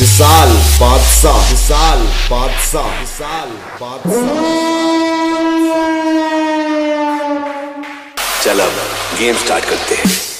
विशाल बादशाह विशाल बादशाह विशाल बादशाह। चल गेम स्टार्ट करते हैं।